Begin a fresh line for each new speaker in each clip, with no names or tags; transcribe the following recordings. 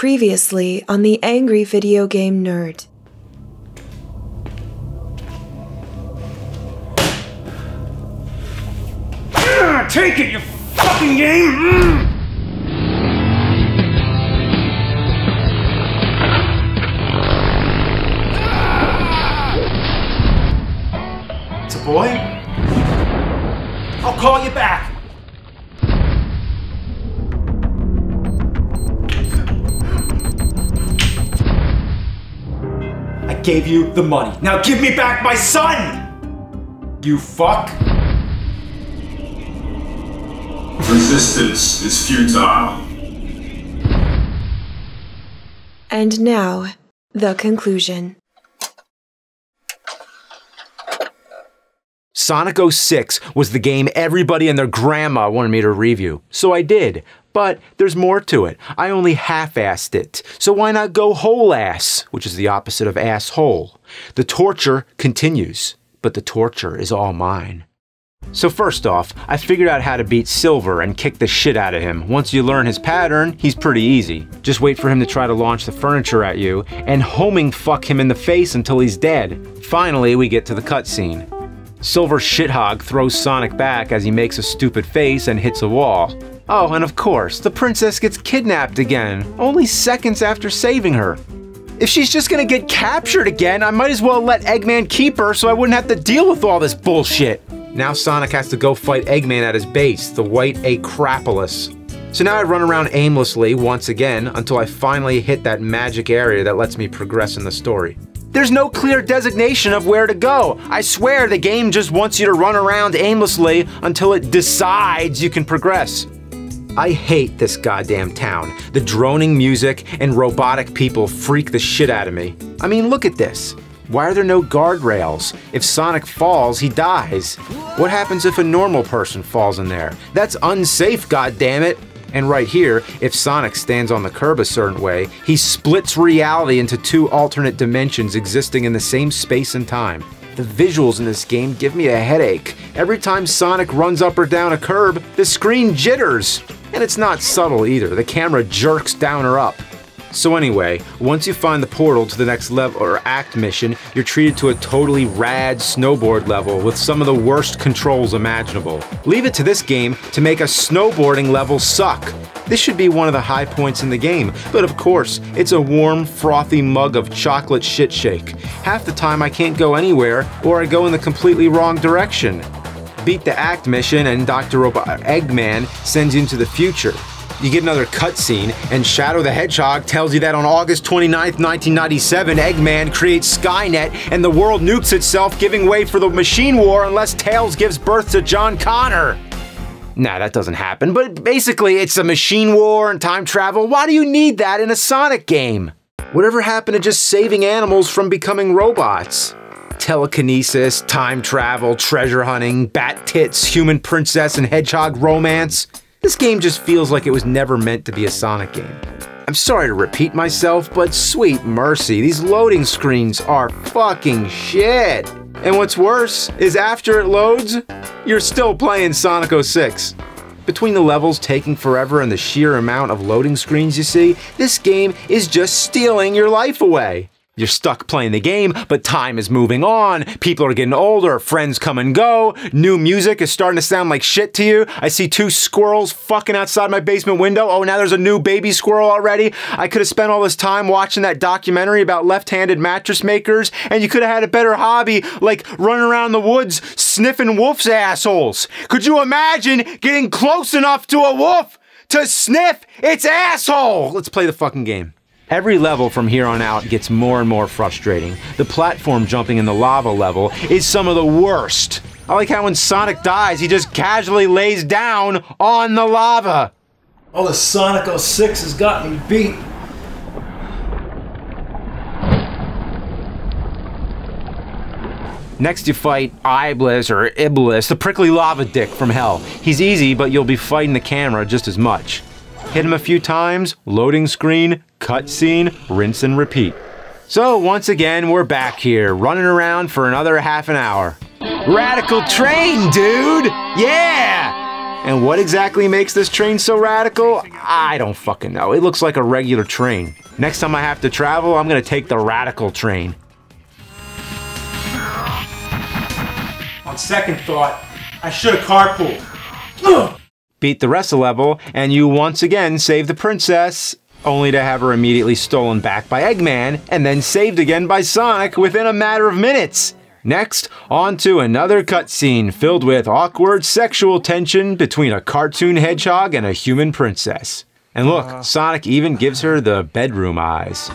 Previously on the Angry Video Game Nerd.
Ah, take it, you fucking game! Mm. It's a boy? I'll call you back. Gave you the money. Now give me back my son! You fuck.
Resistance is futile.
And now, the conclusion.
Sonic 06 was the game everybody and their grandma wanted me to review, so I did. But there's more to it. I only half assed it, so why not go whole ass, which is the opposite of asshole? The torture continues, but the torture is all mine. So, first off, I figured out how to beat Silver and kick the shit out of him. Once you learn his pattern, he's pretty easy. Just wait for him to try to launch the furniture at you and homing fuck him in the face until he's dead. Finally, we get to the cutscene. Silver Shithog throws Sonic back as he makes a stupid face and hits a wall. Oh, and of course, the princess gets kidnapped again, only seconds after saving her. If she's just gonna get captured again, I might as well let Eggman keep her so I wouldn't have to deal with all this bullshit. Now Sonic has to go fight Eggman at his base, the White Acropolis. So now I run around aimlessly once again until I finally hit that magic area that lets me progress in the story. There's no clear designation of where to go. I swear the game just wants you to run around aimlessly until it decides you can progress. I hate this goddamn town. The droning music and robotic people freak the shit out of me. I mean, look at this. Why are there no guardrails? If Sonic falls, he dies. What happens if a normal person falls in there? That's unsafe, goddammit! And right here, if Sonic stands on the curb a certain way, he splits reality into two alternate dimensions existing in the same space and time. The visuals in this game give me a headache. Every time Sonic runs up or down a curb, the screen jitters. And it's not subtle either, the camera jerks down or up. So anyway, once you find the portal to the next level or act mission, you're treated to a totally rad snowboard level with some of the worst controls imaginable. Leave it to this game to make a snowboarding level suck. This should be one of the high points in the game, but of course, it's a warm, frothy mug of chocolate shit shake. Half the time I can't go anywhere, or I go in the completely wrong direction. Beat the act mission and Dr. Robot Eggman sends you into the future. You get another cutscene, and Shadow the Hedgehog tells you that on August 29th, 1997, Eggman creates Skynet and the world nukes itself, giving way for the machine war unless Tails gives birth to John Connor. Nah, that doesn't happen, but basically, it's a machine war and time travel. Why do you need that in a Sonic game? Whatever happened to just saving animals from becoming robots? Telekinesis, time travel, treasure hunting, bat tits, human princess and hedgehog romance. This game just feels like it was never meant to be a Sonic game. I'm sorry to repeat myself, but sweet mercy, these loading screens are fucking shit. And what's worse is after it loads, you're still playing Sonic 06. Between the levels taking forever and the sheer amount of loading screens you see, this game is just stealing your life away. You're stuck playing the game, but time is moving on. People are getting older, friends come and go. New music is starting to sound like shit to you. I see two squirrels fucking outside my basement window. Oh, now there's a new baby squirrel already. I could have spent all this time watching that documentary about left handed mattress makers, and you could have had a better hobby like running around the woods sniffing wolf's assholes. Could you imagine getting close enough to a wolf to sniff its asshole? Let's play the fucking game. Every level from here on out gets more and more frustrating. The platform jumping in the lava level is some of the worst. I like how when Sonic dies, he just casually lays down on the lava.
Oh, the Sonic 06 has got me beat.
Next, you fight Iblis or Iblis, the prickly lava dick from hell. He's easy, but you'll be fighting the camera just as much. Hit him a few times, loading screen, cutscene, rinse and repeat. So once again, we're back here, running around for another half an hour. Radical train, dude! Yeah! And what exactly makes this train so radical? I don't fucking know. It looks like a regular train. Next time I have to travel, I'm gonna take the radical train.
On second thought, I should have carpooled. Ugh.
Beat the rest of the level, and you once again save the princess, only to have her immediately stolen back by Eggman, and then saved again by Sonic within a matter of minutes. Next, on to another cutscene filled with awkward sexual tension between a cartoon hedgehog and a human princess. And look, ah. Sonic even gives her the bedroom eyes.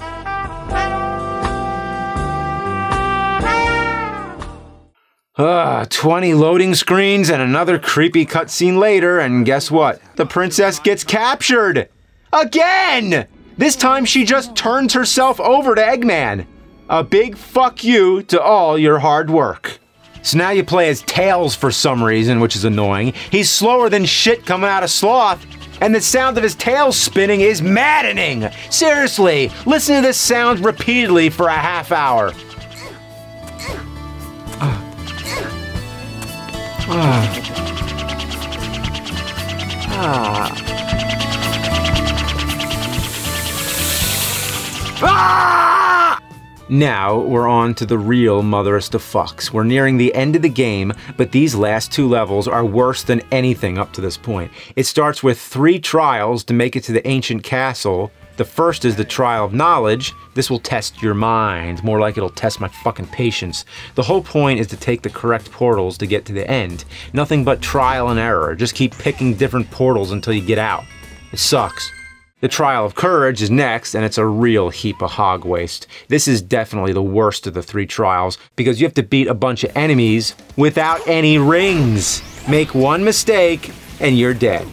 Ah, 20 loading screens and another creepy cutscene later, and guess what? The princess gets captured! Again! This time she just turns herself over to Eggman. A big fuck you to all your hard work. So now you play as Tails for some reason, which is annoying. He's slower than shit coming out of Sloth, and the sound of his tail spinning is maddening. Seriously, listen to this sound repeatedly for a half hour. Ah! Now we're on to the real motherest of fucks. We're nearing the end of the game, but these last two levels are worse than anything up to this point. It starts with three trials to make it to the ancient castle. The first is the trial of knowledge. This will test your mind, more like it'll test my fucking patience. The whole point is to take the correct portals to get to the end. Nothing but trial and error. Just keep picking different portals until you get out. It sucks. The Trial of Courage is next, and it's a real heap of hog waste. This is definitely the worst of the three trials because you have to beat a bunch of enemies without any rings. Make one mistake, and you're dead.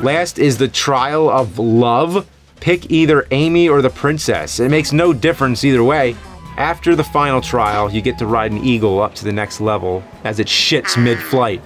Last is the Trial of Love. Pick either Amy or the princess. It makes no difference either way. After the final trial, you get to ride an eagle up to the next level as it shits mid flight.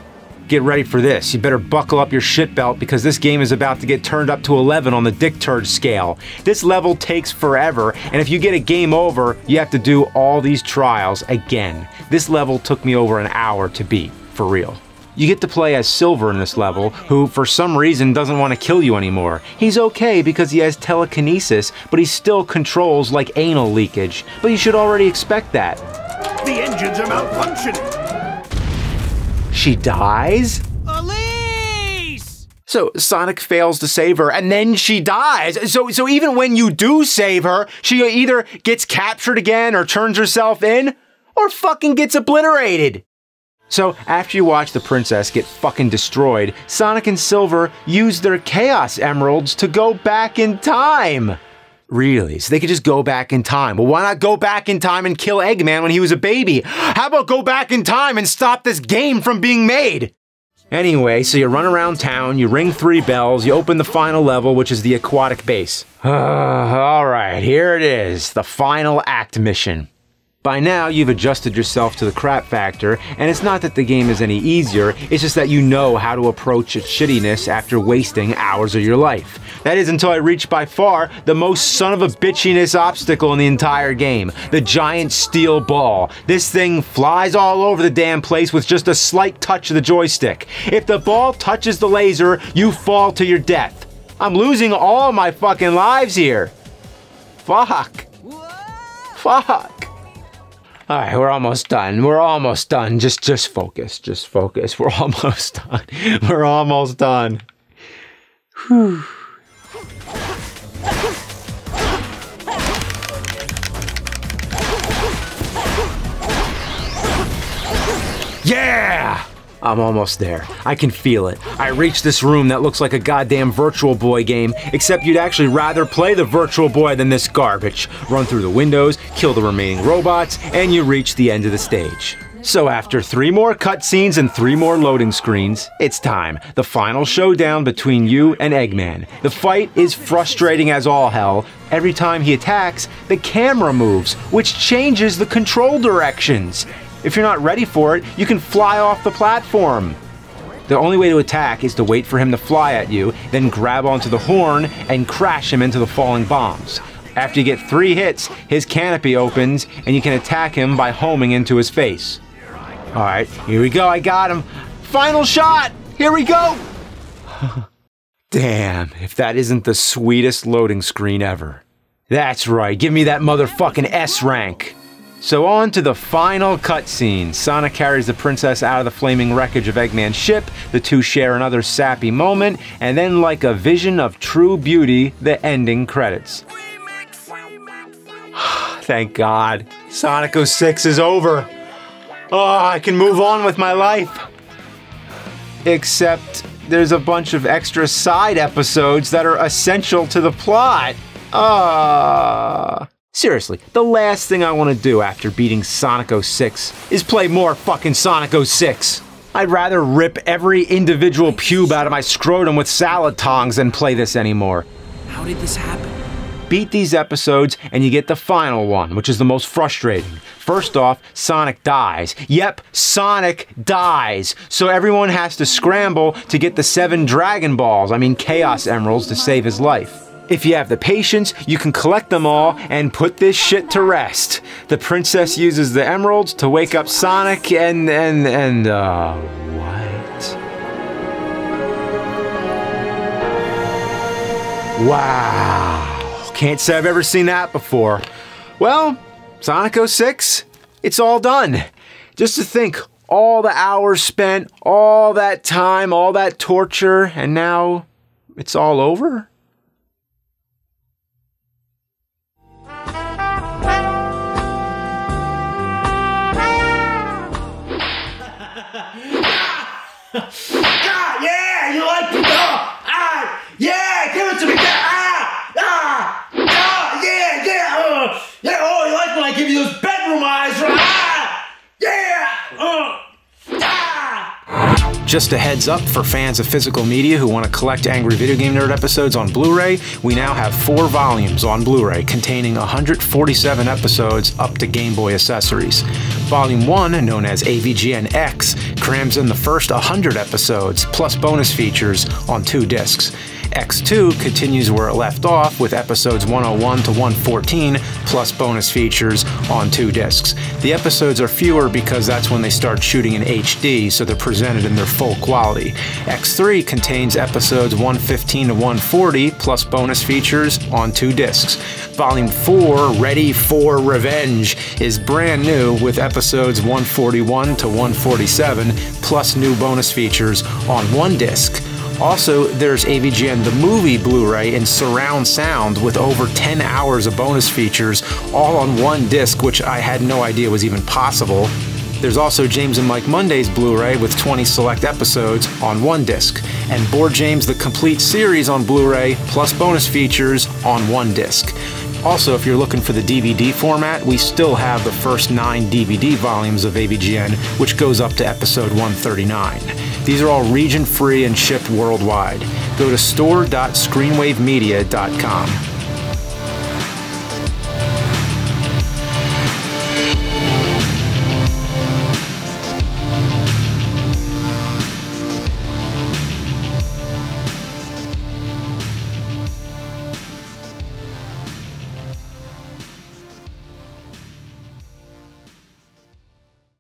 Get ready for this. You better buckle up your shit belt because this game is about to get turned up to 11 on the dick turd scale. This level takes forever, and if you get a game over, you have to do all these trials again. This level took me over an hour to beat, for real. You get to play as Silver in this level, who for some reason doesn't want to kill you anymore. He's okay because he has telekinesis, but he still controls like anal leakage. But you should already expect that.
The engines are malfunctioning.
She dies?
Elise!
So Sonic fails to save her and then she dies. So so even when you do save her, she either gets captured again or turns herself in or fucking gets obliterated. So after you watch the princess get fucking destroyed, Sonic and Silver use their Chaos Emeralds to go back in time. Really? So they could just go back in time. Well, why not go back in time and kill Eggman when he was a baby? How about go back in time and stop this game from being made? Anyway, so you run around town, you ring three bells, you open the final level, which is the aquatic base. all right, here it is, the final act mission. By now, you've adjusted yourself to the crap factor, and it's not that the game is any easier, it's just that you know how to approach its shittiness after wasting hours of your life. That is until I reach by far the most son of a bitchiness obstacle in the entire game the giant steel ball. This thing flies all over the damn place with just a slight touch of the joystick. If the ball touches the laser, you fall to your death. I'm losing all my fucking lives here. Fuck. Fuck. All right, we're almost done. We're almost done. Just just focus. Just focus. We're almost done. We're almost done. Whew. Yeah! I'm almost there. I can feel it. I reach this room that looks like a goddamn Virtual Boy game, except you'd actually rather play the Virtual Boy than this garbage. Run through the windows, kill the remaining robots, and you reach the end of the stage. So after three more cutscenes and three more loading screens, it's time. The final showdown between you and Eggman. The fight is frustrating as all hell. Every time he attacks, the camera moves, which changes the control directions. If you're not ready for it, you can fly off the platform. The only way to attack is to wait for him to fly at you, then grab onto the horn and crash him into the falling bombs. After you get three hits, his canopy opens and you can attack him by homing into his face. Alright, here we go, I got him. Final shot! Here we go! Damn, if that isn't the sweetest loading screen ever. That's right, give me that motherfucking S rank. So on to the final cutscene. Sonic carries the princess out of the flaming wreckage of Eggman's ship, the two share another sappy moment, and then like a vision of true beauty, the ending credits. Thank God. Sonic 06 is over. Oh, I can move on with my life. Except there's a bunch of extra side episodes that are essential to the plot. Ah. Seriously, the last thing I want to do after beating Sonic 06 is play more fucking Sonic 06. I'd rather rip every individual pube out of my scrotum with salad tongs than play this anymore.
How did this happen?
Beat these episodes and you get the final one, which is the most frustrating. First off, Sonic dies. Yep, Sonic dies. So everyone has to scramble to get the seven Dragon Balls, I mean Chaos Emeralds, to save his life. If you have the patience, you can collect them all and put this shit to rest. The princess uses the emeralds to wake up Sonic and, and, and, uh, what? Wow. Can't say I've ever seen that before. Well, Sonic 06, it's all done. Just to think, all the hours spent, all that time, all that torture, and now it's all over?
Ah, yeah, you like? Ah, ah, yeah, give it to me. Ah, ah, ah, yeah, yeah, uh, yeah. Oh, you like when I give you those bedroom eyes, right? Ah, yeah, uh, ah.
Just a heads up for fans of physical media who want to collect Angry Video Game Nerd episodes on Blu ray, we now have four volumes on Blu ray containing 147 episodes up to Game Boy accessories. Volume 1, known as AVGN X, crams in the first 100 episodes plus bonus features on two discs. X2 continues where it left off with episodes 101 to 114 plus bonus features on two discs. The episodes are fewer because that's when they start shooting in HD, so they're presented in their full quality. X3 contains episodes 115 to 140 plus bonus features on two discs. Volume 4, Ready for Revenge, is brand new with episodes 141 to 147 plus new bonus features on one disc. Also, there's AVGN the movie Blu-ray in surround sound with over 10 hours of bonus features all on one disc, which I had no idea was even possible. There's also James and Mike Monday's Blu-ray with 20 select episodes on one disc, and Board James the complete series on Blu-ray plus bonus features on one disc. Also, if you're looking for the DVD format, we still have the first nine DVD volumes of AVGN, which goes up to episode 139. These are all region free and shipped worldwide. Go to store.screenwavemedia.com.